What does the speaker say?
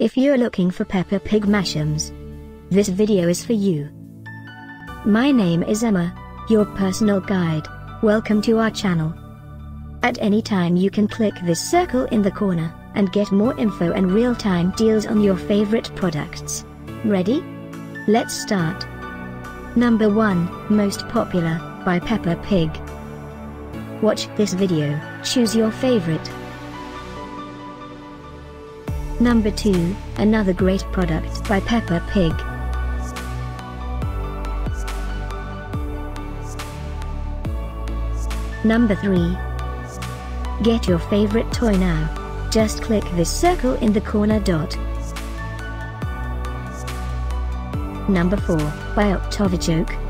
If you're looking for Peppa Pig mashems, this video is for you. My name is Emma, your personal guide. Welcome to our channel. At any time you can click this circle in the corner, and get more info and real-time deals on your favorite products. Ready? Let's start. Number 1, Most Popular, by Peppa Pig. Watch this video, choose your favorite. Number 2, another great product by Peppa Pig. Number 3. Get your favorite toy now. Just click this circle in the corner dot. Number 4, by Optovijoke.